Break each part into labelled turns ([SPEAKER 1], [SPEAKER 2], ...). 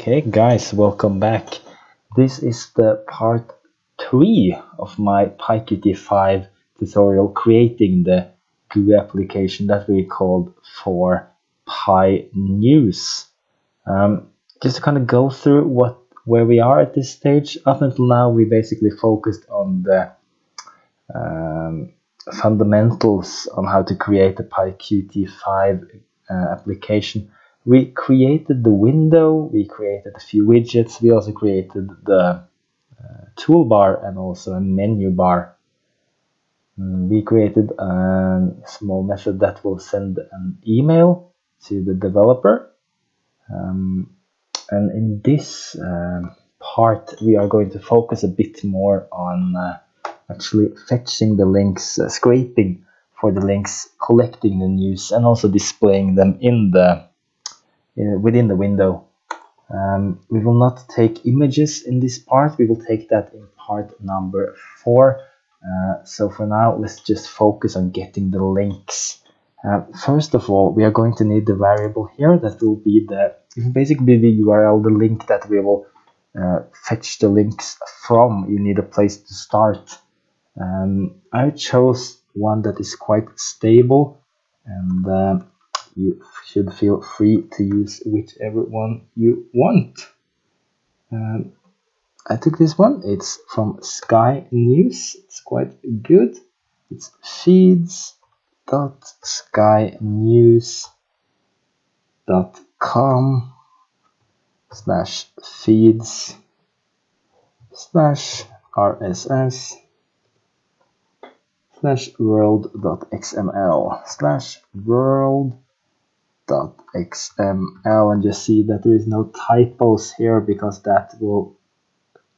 [SPEAKER 1] Okay guys, welcome back. This is the part 3 of my PyQt5 tutorial creating the GUI application that we called for PyNews. Um, just to kind of go through what where we are at this stage. Up until now we basically focused on the um, fundamentals on how to create a PyQt5 uh, application we created the window, we created a few widgets, we also created the uh, toolbar and also a menu bar. Mm, we created a small method that will send an email to the developer. Um, and in this uh, part, we are going to focus a bit more on uh, actually fetching the links, uh, scraping for the links, collecting the news, and also displaying them in the within the window. Um, we will not take images in this part, we will take that in part number four. Uh, so for now, let's just focus on getting the links. Uh, first of all, we are going to need the variable here that will be the basically the URL, the link that we will uh, fetch the links from. You need a place to start. Um, I chose one that is quite stable and uh, you should feel free to use whichever one you want. Um, I took this one, it's from Sky News, it's quite good. It's feeds.skynews.com slash feeds slash RSS slash world.xml slash world xml and just see that there is no typos here because that will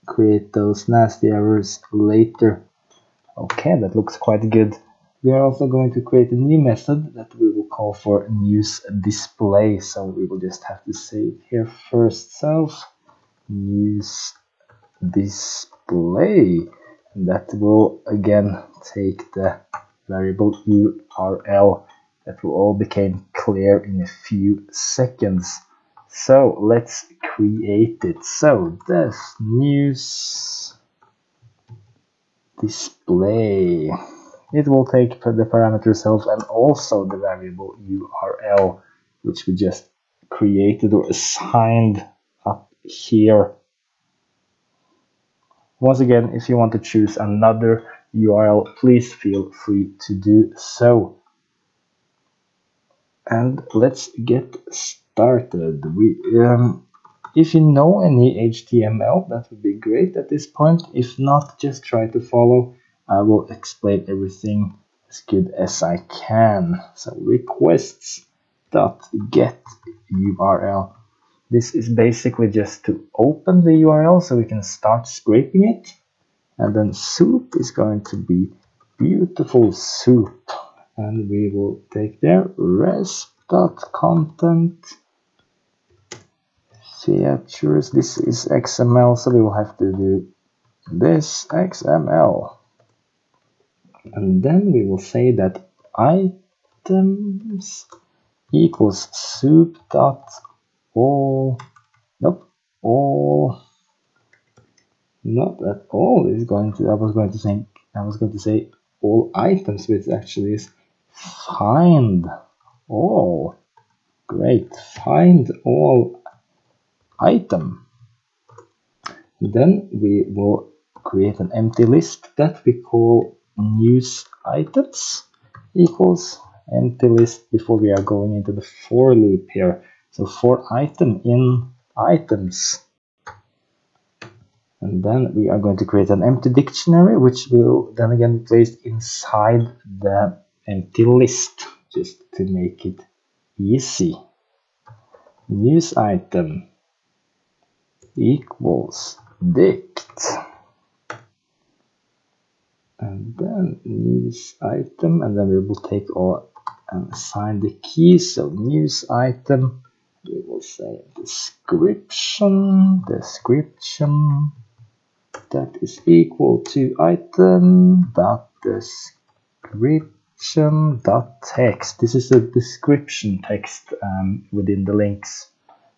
[SPEAKER 1] create those nasty errors later. Okay, that looks quite good. We are also going to create a new method that we will call for news display. So we will just have to say here first self news display. And that will again take the variable URL that will all become clear in a few seconds. So let's create it. So this news display. It will take the parameter self and also the variable URL, which we just created or assigned up here. Once again, if you want to choose another URL, please feel free to do so and let's get started. We, um, if you know any HTML, that would be great at this point. If not, just try to follow. I will explain everything as good as I can. So requests dot get URL. This is basically just to open the URL so we can start scraping it. And then soup is going to be beautiful soup and we will take there res.content features this is XML so we will have to do this XML and then we will say that items equals soup dot all. Nope all. Not at all. Is going to I was going to say I was going to say all items which actually is find all. Great. Find all item. Then we will create an empty list that we call news items equals empty list before we are going into the for loop here. So for item in items. And then we are going to create an empty dictionary which will then again be placed inside the empty list just to make it easy. News item equals dict. And then news item and then we will take all and assign the key. So news item we will say description description. That is equal to item dot description description.text. This is a description text um, within the links.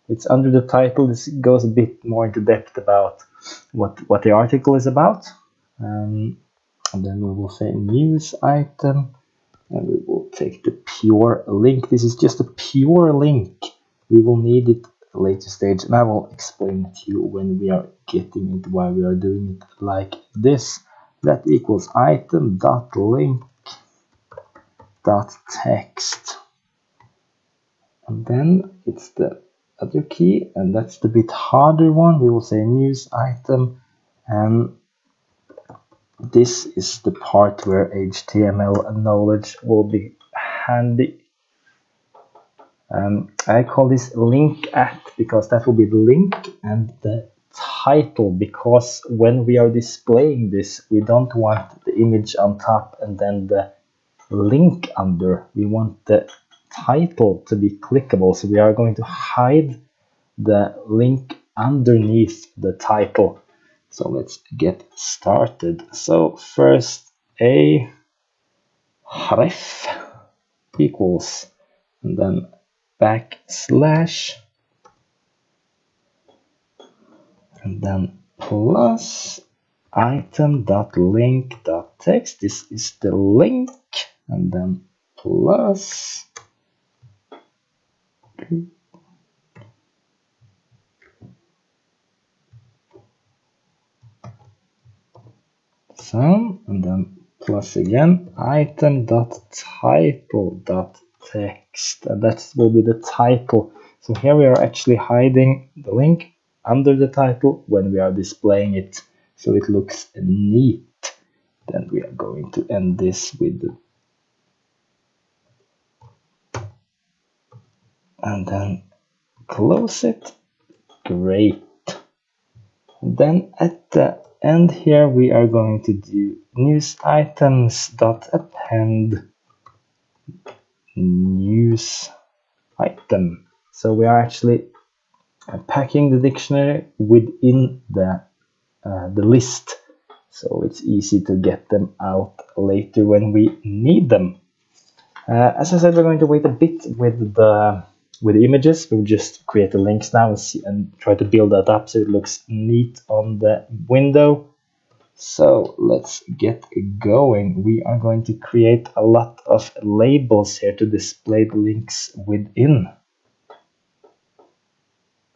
[SPEAKER 1] it's under the title. This goes a bit more into depth about what what the article is about. Um, and then we will say news item, and we will take the pure link. This is just a pure link. We will need it at a later stage, and I will explain it to you when we are getting it, why we are doing it like this. That equals item dot link dot text, and then it's the other key and that's the bit harder one. We will say news item. And this is the part where HTML knowledge will be handy. Um, I call this link at because that will be the link and the title because when we are displaying this we don't want the image on top and then the link under we want the title to be clickable. So we are going to hide the link underneath the title. So let's get started. So first a href equals and then backslash and then plus item dot link dot text this is the link and then plus so and then plus again item dot title dot text. And that will be the title. So here we are actually hiding the link under the title when we are displaying it. So it looks neat. Then we are going to end this with the and then close it. Great. Then at the end here we are going to do news items dot append news item. So we are actually packing the dictionary within the uh, the list. So it's easy to get them out later when we need them. Uh, as I said we're going to wait a bit with the with images, we'll just create the links now and, see, and try to build that up so it looks neat on the window. So let's get going. We are going to create a lot of labels here to display the links within.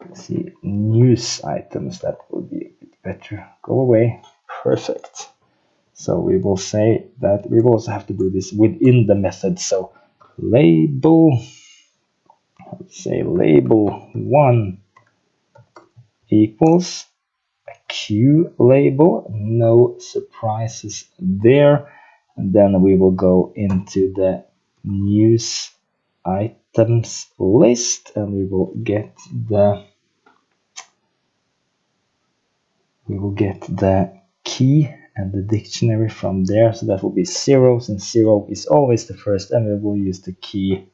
[SPEAKER 1] Let's see, news items, that would be a bit better. Go away, perfect. So we will say that we will also have to do this within the method. So label say label 1 equals a q label. No surprises there. And then we will go into the news items list and we will get the we will get the key and the dictionary from there. So that will be zeros and zero is always the first and we will use the key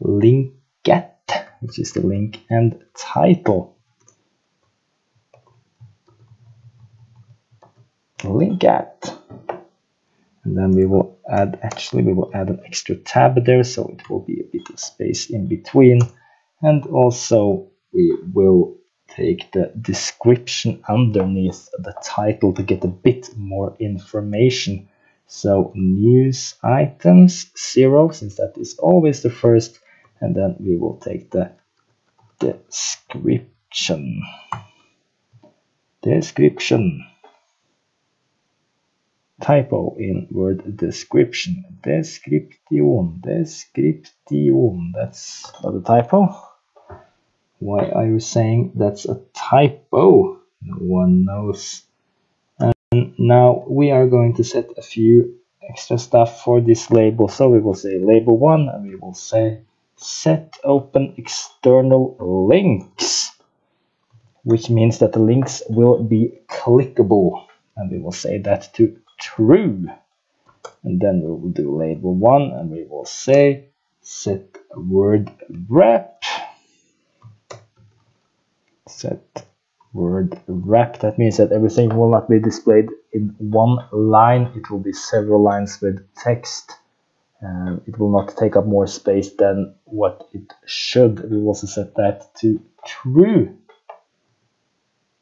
[SPEAKER 1] link get, which is the link, and title. Link at. And then we will add, actually, we will add an extra tab there, so it will be a bit of space in between. And also, we will take the description underneath the title to get a bit more information. So news items zero, since that is always the first, and then we will take the description. Description. Typo in word description. Description. Description. That's not a typo. Why are you saying that's a typo? No one knows. And now we are going to set a few extra stuff for this label. So we will say label one and we will say set open external links which means that the links will be clickable. And we will say that to true. And then we will do label one and we will say set word wrap. Set word wrap. That means that everything will not be displayed in one line. It will be several lines with text um, it will not take up more space than what it should. We will also set that to true.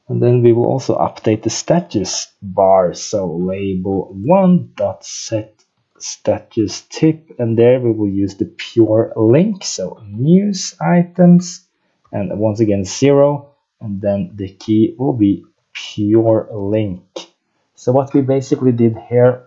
[SPEAKER 1] And then we will also update the status bar. So label one dot set status tip, and there we will use the pure link. So news items, and once again zero, and then the key will be pure link. So what we basically did here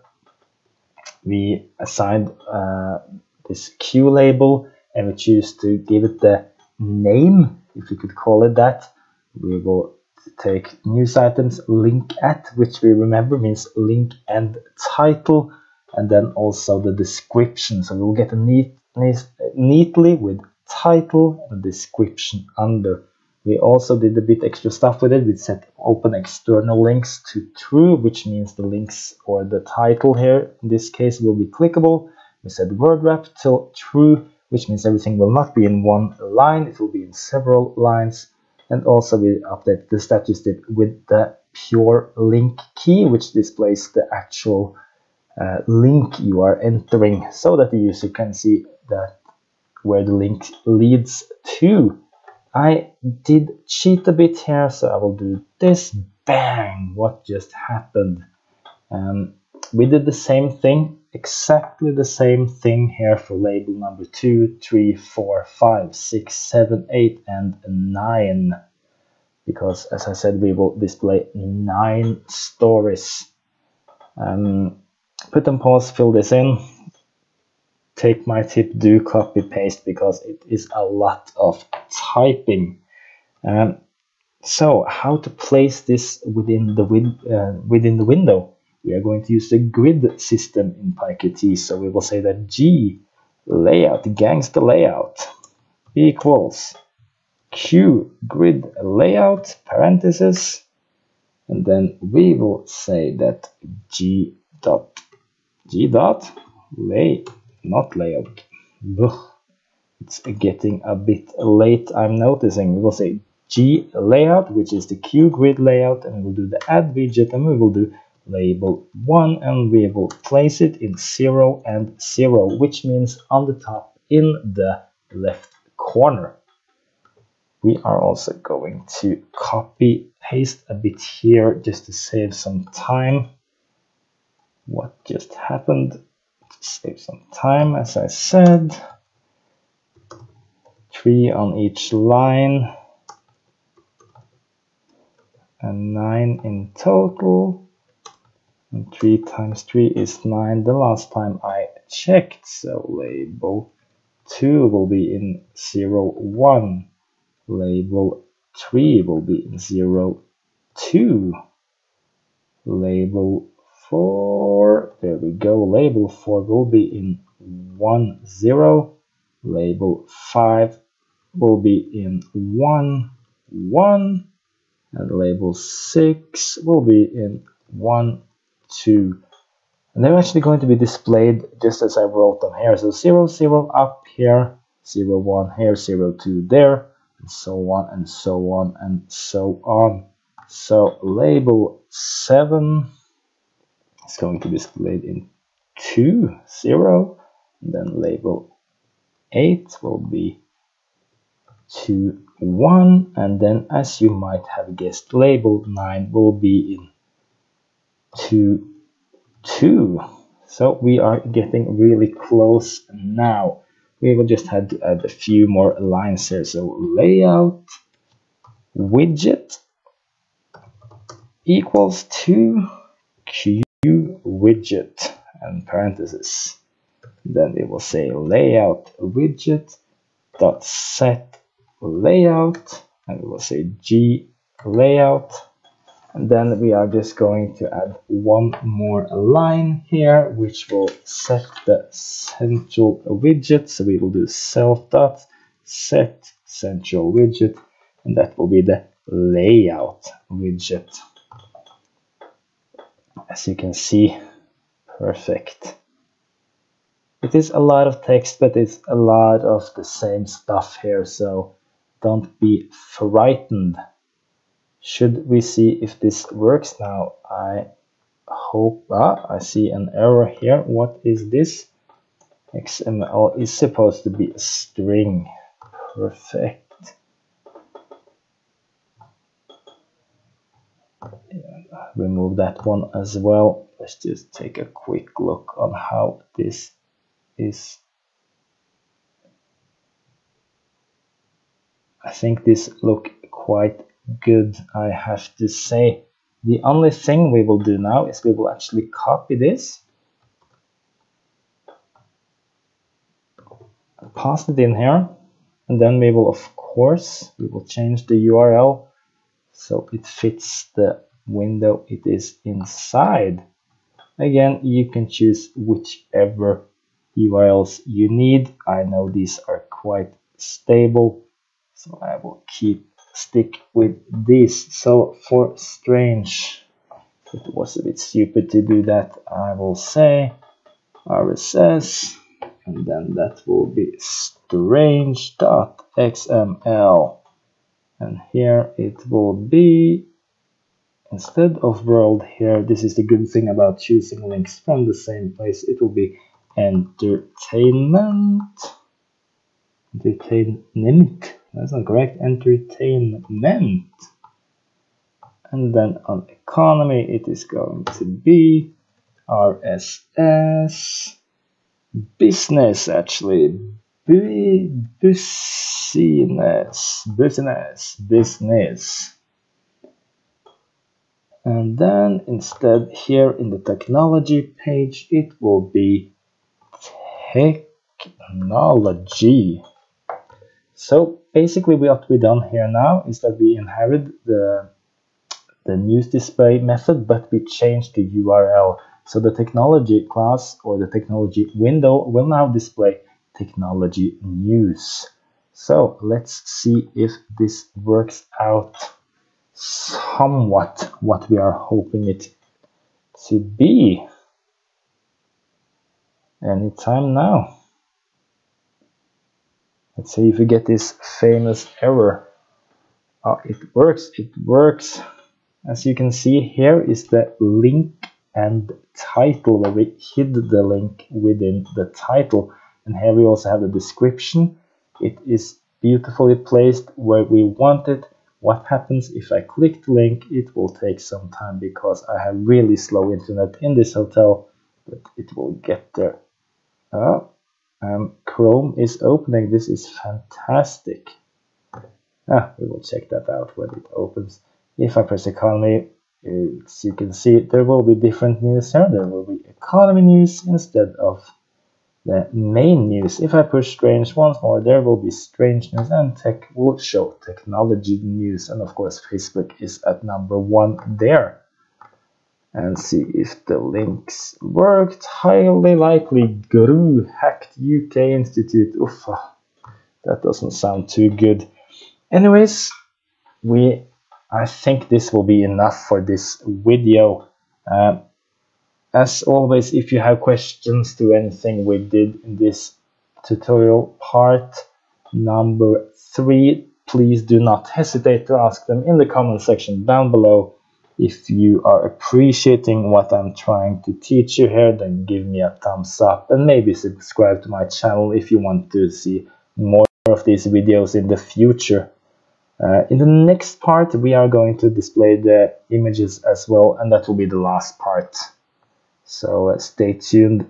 [SPEAKER 1] we assigned uh, this Q label and we choose to give it the name, if you could call it that. We will take news items link at, which we remember means link and title, and then also the description. So we'll get a neat, neat neatly with title and description under. We also did a bit extra stuff with it. We set open external links to true, which means the links or the title here, in this case, will be clickable. We set word wrap till true, which means everything will not be in one line, it will be in several lines. And also we update the status with the pure link key, which displays the actual uh, link you are entering so that the user can see that where the link leads to. I did cheat a bit here, so I will do this. Bang! What just happened? Um, we did the same thing, exactly the same thing here for label number 2, 3, 4, 5, 6, 7, 8, and 9. Because, as I said, we will display 9 stories. Um, put on pause, fill this in take my tip, do copy paste because it is a lot of typing. Um, so how to place this within the win uh, within the window? We are going to use the grid system in PyQt. So we will say that G layout, gangster layout equals Q grid layout parenthesis and then we will say that G dot G dot lay not layout. Ugh. It's getting a bit late, I'm noticing. We will say G layout, which is the Q grid layout, and we'll do the add widget, and we will do label 1, and we will place it in 0 and 0, which means on the top in the left corner. We are also going to copy paste a bit here just to save some time. What just happened? Save some time as I said. Three on each line. And nine in total. And 3 times 3 is 9 the last time I checked so label 2 will be in zero one. label 3 will be in 0 2 label 4 there we go. Label 4 will be in 1 0 label 5 will be in 1 1 and label 6 will be in 1 2 and they're actually going to be displayed just as I wrote them here. So 0 0 up here 0 1 here 0 2 there and so on and so on and so on. So label 7 it's going to be displayed in 2, 0, and then label 8 will be 2, 1, and then as you might have guessed, label 9 will be in 2, 2. So we are getting really close now. We will just have to add a few more lines here. So layout widget equals to q widget and parentheses. Then we will say layout widget dot set layout and we will say g layout. And then we are just going to add one more line here which will set the central widget. So we will do self dot set central widget and that will be the layout widget as you can see. Perfect. It is a lot of text but it's a lot of the same stuff here so don't be frightened. Should we see if this works? Now i hope ah, i see an error here. What is this? XML is supposed to be a string. Perfect. Remove that one as well. Let's just take a quick look on how this is. I think this look quite good, I have to say. The only thing we will do now is we will actually copy this paste it in here and then we will of course we will change the URL so it fits the window it is inside. Again you can choose whichever URLs you need. I know these are quite stable so I will keep stick with this. So for strange it was a bit stupid to do that I will say RSS and then that will be strange.xml and here it will be instead of world here this is the good thing about choosing links from the same place. It will be entertainment. Entertainment. That's not correct. Entertainment. And then on economy it is going to be RSS business actually. Business. Business. Business and then instead here in the technology page it will be technology. So basically what we done here now is that we inherit the the news display method but we change the URL so the technology class or the technology window will now display technology news. So let's see if this works out somewhat what we are hoping it to be. Anytime now. Let's see if we get this famous error. Oh, it works, it works. As you can see here is the link and title where we hid the link within the title and here we also have the description it is beautifully placed where we want it what happens if I click the link? It will take some time because I have really slow internet in this hotel but it will get there. Oh, um, Chrome is opening. This is fantastic. Ah, we will check that out when it opens. If I press economy as you can see, there will be different news here. There will be economy news instead of the main news. If I push strange once more, there will be strange news and tech will show technology news. And of course, Facebook is at number one there. And see if the links worked. Highly likely Guru hacked UK Institute. Oof, that doesn't sound too good. Anyways, we I think this will be enough for this video. Uh, as always, if you have questions to anything we did in this tutorial part number three, please do not hesitate to ask them in the comment section down below. If you are appreciating what I'm trying to teach you here, then give me a thumbs up and maybe subscribe to my channel if you want to see more of these videos in the future. Uh, in the next part, we are going to display the images as well, and that will be the last part. So uh, stay tuned